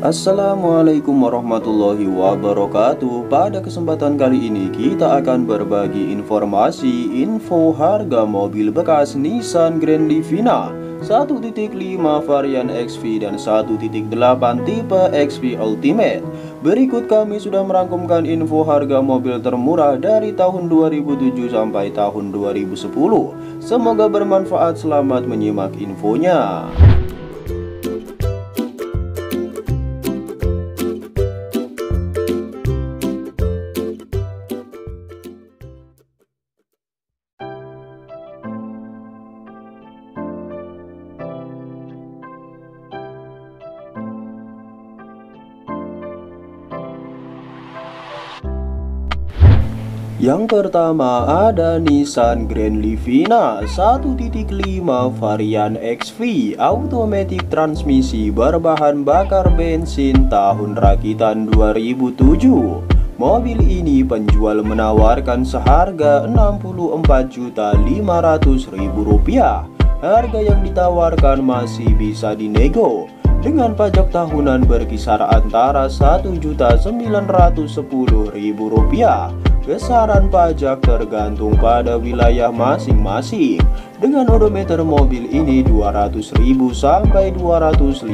Assalamualaikum warahmatullahi wabarakatuh. Pada kesempatan kali ini kita akan berbagi informasi info harga mobil bekas Nissan Grand Livina 1.5 varian XV dan 1.8 tipe XV Ultimate. Berikut kami sudah merangkumkan info harga mobil termurah dari tahun 2007 sampai tahun 2010 Semoga bermanfaat. Selamat menyimak infonya Yang pertama ada Nissan Grand Livina 1.5 varian XV Automatic transmisi berbahan bakar bensin tahun rakitan 2007 Mobil ini penjual menawarkan seharga Rp64.500.000 Harga yang ditawarkan masih bisa dinego dengan pajak tahunan berkisar antara Rp1.910.000 Besaran pajak tergantung pada wilayah masing-masing. Dengan odometer mobil ini 200.000 sampai 205.000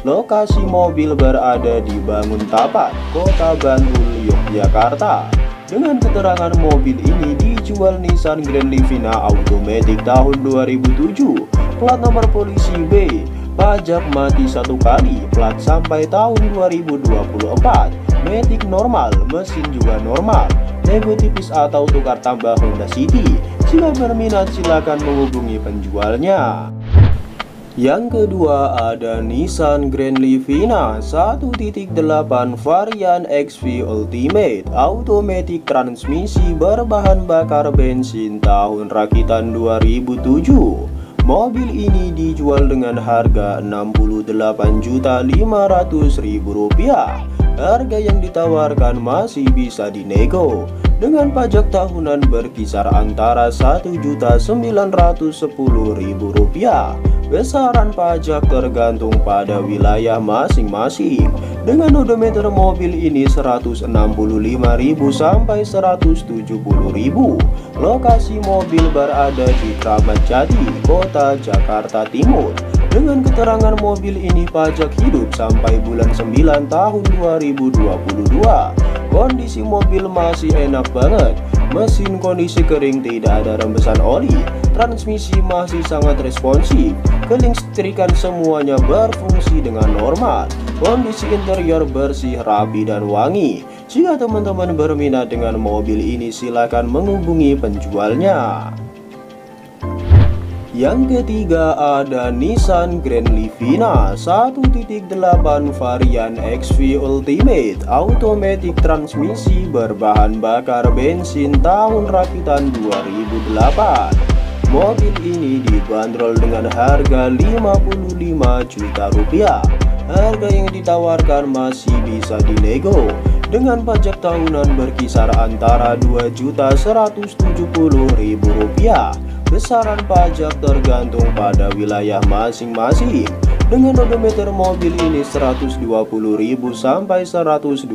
Lokasi mobil berada di Bangun Tapat, Kota Bantul, Yogyakarta. Dengan keterangan mobil ini dijual Nissan Grand Livina Automatic tahun 2007 Plat nomor polisi B Pajak mati satu kali, plat sampai tahun 2024 Matic normal, mesin juga normal. Nego tipis atau tukar tambah Honda City? Jika berminat silakan menghubungi penjualnya. Yang kedua ada Nissan Grand Livina 1.8 varian XV Ultimate. Automatic transmisi berbahan bakar bensin tahun rakitan 2007 Mobil ini dijual dengan harga Rp68.500.000 Harga yang ditawarkan masih bisa dinego dengan pajak tahunan berkisar antara Rp1.910.000. Besaran pajak tergantung pada wilayah masing-masing. Dengan odometer mobil ini 165.000 sampai 170.000. Lokasi mobil berada di Kramat Jati, Kota Jakarta Timur. Dengan keterangan mobil ini pajak hidup sampai bulan 9 tahun 2022 Kondisi mobil masih enak banget. Mesin kondisi kering tidak ada rembesan oli. Transmisi masih sangat responsif. Keling setrikan semuanya berfungsi dengan normal. Kondisi interior bersih, rapi, dan wangi. Jika teman-teman berminat dengan mobil ini silahkan menghubungi penjualnya yang ketiga ada Nissan Grand Livina 1.8 varian XV Ultimate. Automatic transmisi berbahan bakar bensin tahun rakitan 2008 Mobil ini dibanderol dengan harga 55 juta rupiah. Harga yang ditawarkan masih bisa dinego dengan pajak tahunan berkisar antara Rp2.170.000 Besaran pajak tergantung pada wilayah masing-masing. Dengan odometer mobil ini 120.000 sampai 125.000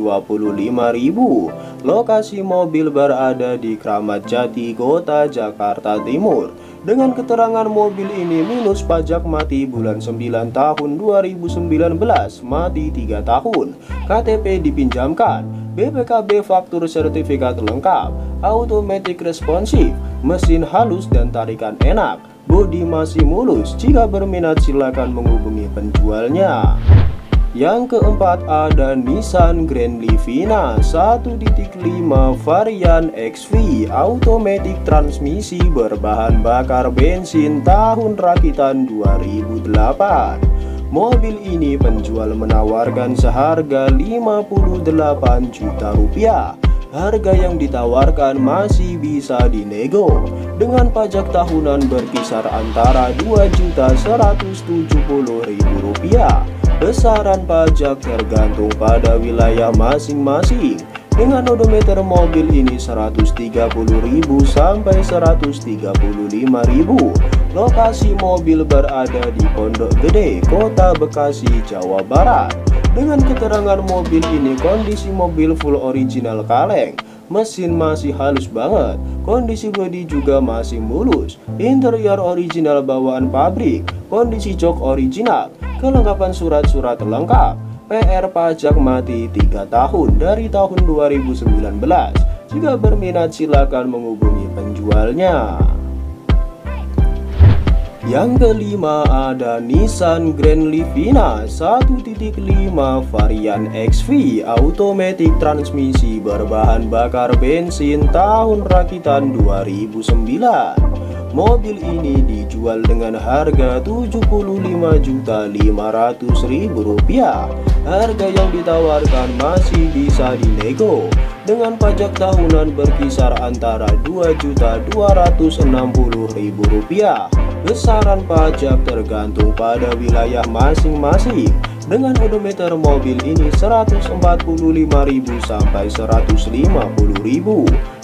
Lokasi mobil berada di Kramat Jati, Kota Jakarta Timur. Dengan keterangan mobil ini minus pajak mati bulan 9 tahun 2019 mati 3 tahun. KTP dipinjamkan. BPKB faktur sertifikat lengkap. Automatic responsif mesin halus dan tarikan enak. Bodi masih mulus. Jika berminat silakan menghubungi penjualnya. Yang keempat ada Nissan Grand Livina. 1.5 varian XV Automatic transmisi berbahan bakar bensin tahun rakitan 2008 Mobil ini penjual menawarkan seharga 58 juta rupiah Harga yang ditawarkan masih bisa dinego Dengan pajak tahunan berkisar antara Rp2.170.000 Besaran pajak tergantung pada wilayah masing-masing Dengan odometer mobil ini 130.000 sampai 135.000. Lokasi mobil berada di Pondok Gede, Kota Bekasi, Jawa Barat. Dengan keterangan mobil ini kondisi mobil full original kaleng. Mesin masih halus banget. Kondisi bodi juga masih mulus. Interior original bawaan pabrik. Kondisi jok original. Kelengkapan surat-surat lengkap. PR pajak mati 3 tahun dari tahun 2019 Jika berminat silakan menghubungi penjualnya yang kelima ada Nissan Grand Livina 1.5 varian XV automatic transmisi berbahan bakar bensin tahun rakitan 2009 Mobil ini dijual dengan harga Rp75.500.000 Harga yang ditawarkan masih bisa dinego dengan pajak tahunan berkisar antara Rp2.260.000 Besaran pajak tergantung pada wilayah masing-masing. Dengan odometer mobil ini 145.000 sampai 150.000.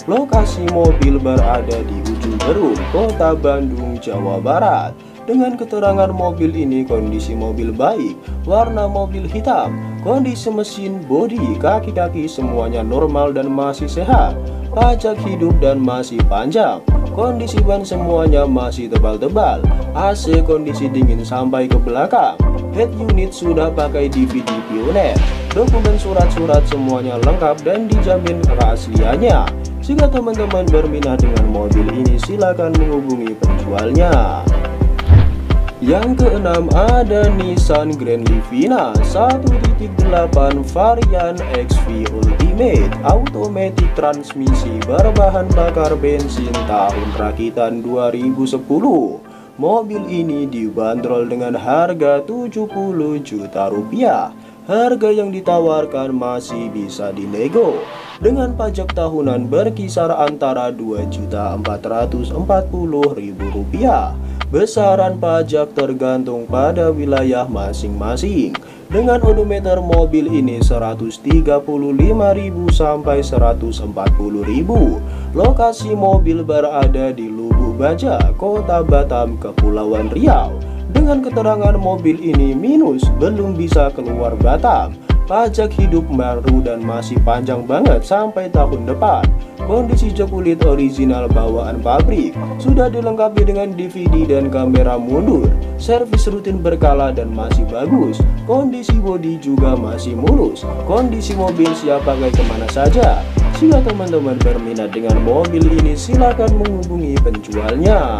Lokasi mobil berada di ujung Berung, Kota Bandung, Jawa Barat. Dengan keterangan mobil ini kondisi mobil baik, warna mobil hitam, kondisi mesin, bodi, kaki-kaki semuanya normal dan masih sehat, pajak hidup dan masih panjang. Kondisi ban semuanya masih tebal-tebal. AC kondisi dingin sampai ke belakang. Head unit sudah pakai DVD Pioneer Dokumen surat-surat semuanya lengkap dan dijamin keasliannya Jika teman-teman berminat dengan mobil ini silahkan menghubungi penjualnya yang keenam ada Nissan Grand Livina 1.8 varian XV Ultimate. Automatic transmisi berbahan bakar bensin tahun rakitan 2010 Mobil ini dibanderol dengan harga 70 juta rupiah. Harga yang ditawarkan masih bisa dinego dengan pajak tahunan berkisar antara Rp2.440.000 Besaran pajak tergantung pada wilayah masing-masing. Dengan odometer mobil ini 135.000 sampai 140.000. Lokasi mobil berada di Lubuk Baja, Kota Batam, Kepulauan Riau. Dengan keterangan mobil ini minus belum bisa keluar Batam Pajak hidup baru dan masih panjang banget sampai tahun depan. Kondisi jok kulit original bawaan pabrik Sudah dilengkapi dengan DVD dan kamera mundur. Servis rutin berkala dan masih bagus. Kondisi bodi juga masih mulus. Kondisi mobil siap pakai ke mana saja? Jika teman-teman berminat dengan mobil ini silahkan menghubungi penjualnya